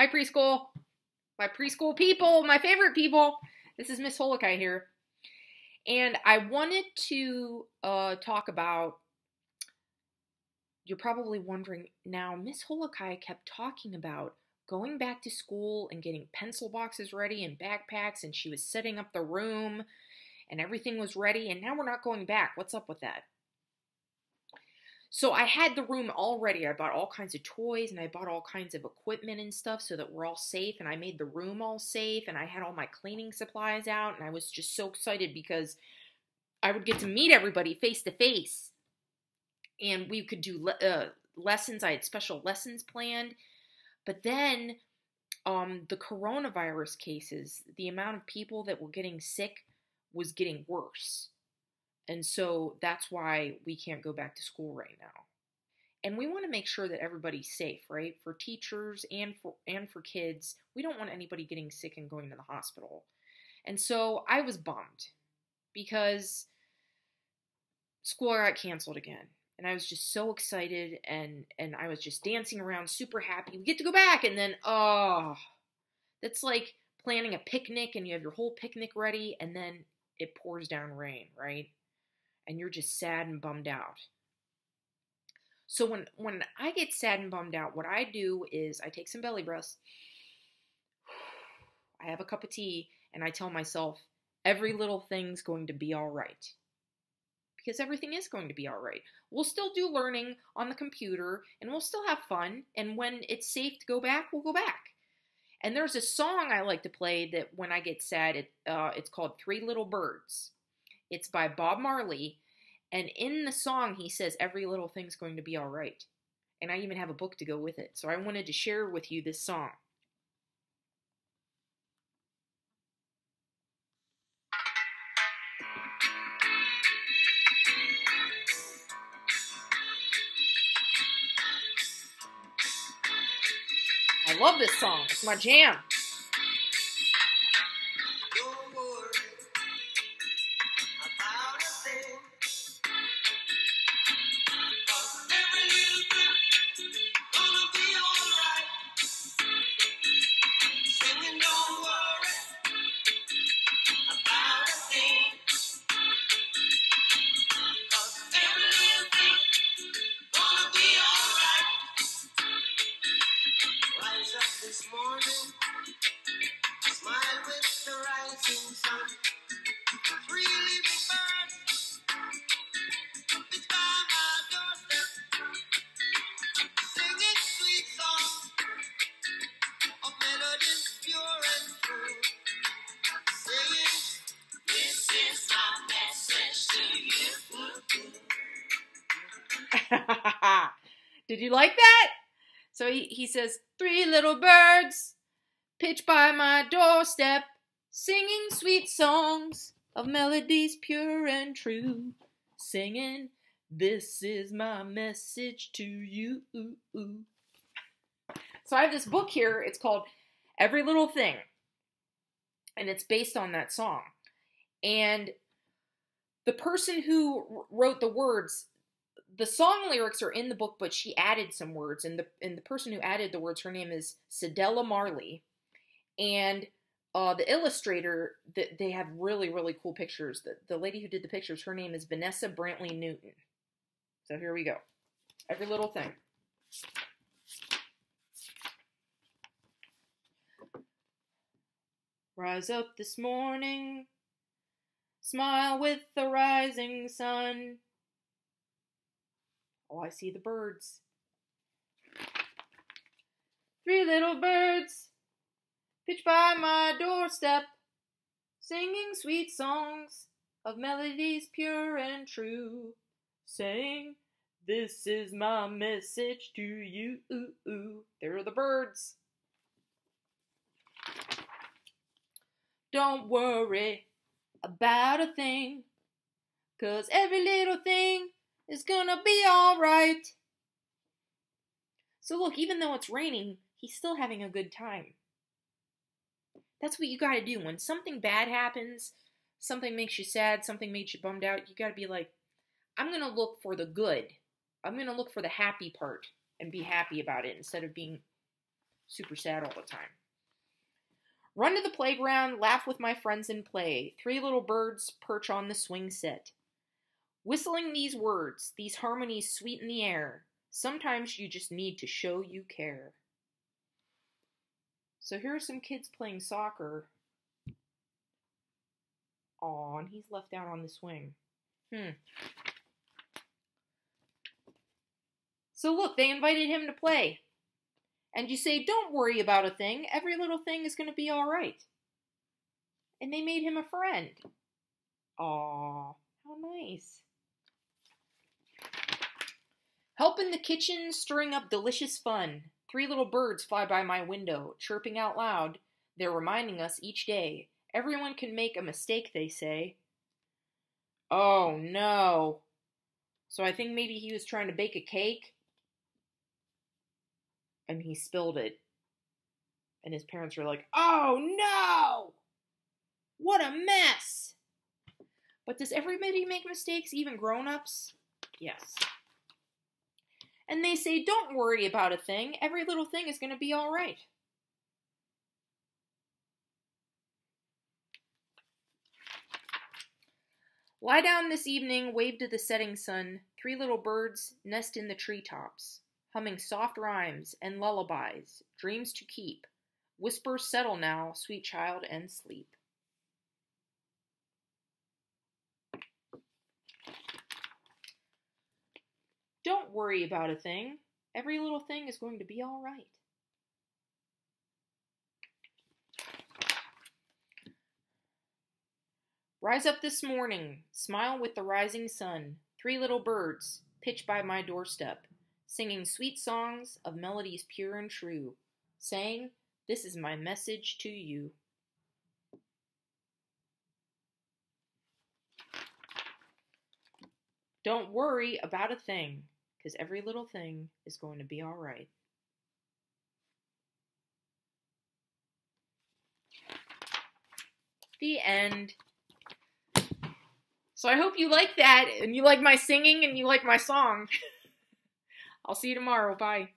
Hi, preschool. My preschool people, my favorite people. This is Miss Holokai here. And I wanted to uh, talk about. You're probably wondering now, Miss Holokai kept talking about going back to school and getting pencil boxes ready and backpacks, and she was setting up the room and everything was ready, and now we're not going back. What's up with that? So I had the room all ready. I bought all kinds of toys and I bought all kinds of equipment and stuff so that we're all safe. And I made the room all safe and I had all my cleaning supplies out. And I was just so excited because I would get to meet everybody face to face. And we could do le- uh, lessons. I had special lessons planned. But then um, the coronavirus cases, the amount of people that were getting sick was getting worse. And so that's why we can't go back to school right now. And we want to make sure that everybody's safe, right? For teachers and for and for kids. We don't want anybody getting sick and going to the hospital. And so I was bummed because school got canceled again. And I was just so excited and and I was just dancing around super happy. We get to go back and then oh that's like planning a picnic and you have your whole picnic ready and then it pours down rain, right? And you're just sad and bummed out. So when when I get sad and bummed out, what I do is I take some belly breaths. I have a cup of tea and I tell myself every little thing's going to be all right. Because everything is going to be all right. We'll still do learning on the computer and we'll still have fun and when it's safe to go back, we'll go back. And there's a song I like to play that when I get sad, it, uh, it's called Three Little Birds. It's by Bob Marley. And in the song, he says, Every little thing's going to be all right. And I even have a book to go with it. So I wanted to share with you this song. I love this song. It's my jam. Did you like that? So he, he says, Three little birds pitch by my doorstep, singing sweet songs of melodies pure and true. Singing, This is my message to you. So I have this book here. It's called Every Little Thing. And it's based on that song. And the person who wrote the words the song lyrics are in the book, but she added some words, and the and the person who added the words, her name is Cedella Marley, and uh, the illustrator that they have really really cool pictures. The the lady who did the pictures, her name is Vanessa Brantley Newton. So here we go. Every little thing. Rise up this morning, smile with the rising sun. Oh, I see the birds. Three little birds by my doorstep, singing sweet songs of melodies pure and true, saying, This is my message to you. Ooh, ooh. There are the birds. Don't worry about a thing, cause every little thing is gonna be alright. So, look, even though it's raining, he's still having a good time. That's what you gotta do. When something bad happens, something makes you sad, something makes you bummed out, you gotta be like, I'm gonna look for the good. I'm gonna look for the happy part and be happy about it instead of being super sad all the time. Run to the playground, laugh with my friends and play. Three little birds perch on the swing set. Whistling these words, these harmonies sweet in the air. Sometimes you just need to show you care. So here are some kids playing soccer. Aw, and he's left out on the swing. Hmm. So look, they invited him to play. And you say, don't worry about a thing. Every little thing is going to be all right. And they made him a friend. Aw, how nice. Help in the kitchen, stirring up delicious fun. Three little birds fly by my window, chirping out loud. They're reminding us each day. Everyone can make a mistake, they say. Oh no. So I think maybe he was trying to bake a cake and he spilled it. And his parents were like, oh no! What a mess! But does everybody make mistakes, even grown ups? Yes. And they say, don't worry about a thing. Every little thing is going to be all right. Lie down this evening, wave to the setting sun. Three little birds nest in the treetops humming soft rhymes and lullabies, dreams to keep. Whispers settle now, sweet child, and sleep. Don't worry about a thing. Every little thing is going to be all right. Rise up this morning, smile with the rising sun. Three little birds pitch by my doorstep singing sweet songs of melodies pure and true, saying, This is my message to you. Don't worry about a thing, because every little thing is going to be all right. The end. So I hope you like that and you like my singing and you like my song. I'll see you tomorrow. Bye.